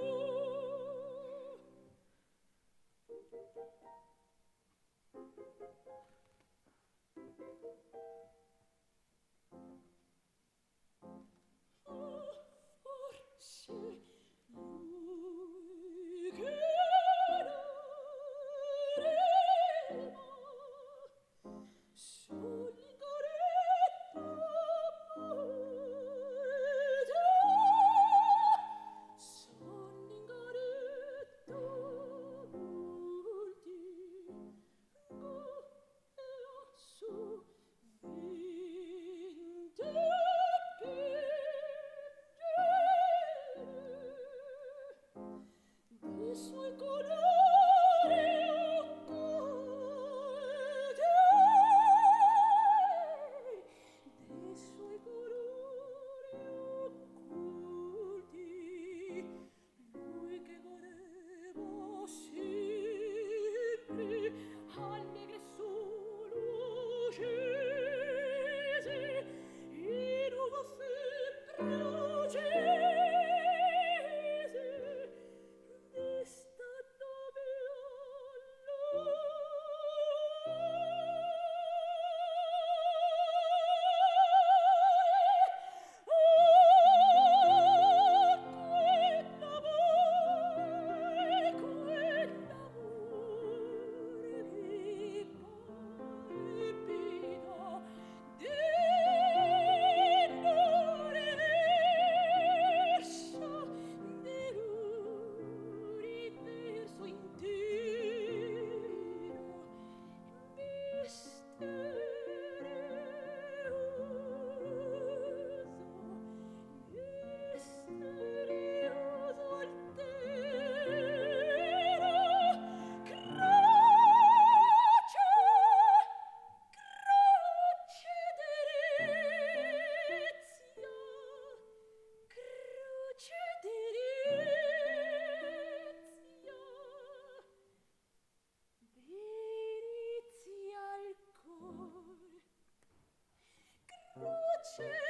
you. 是。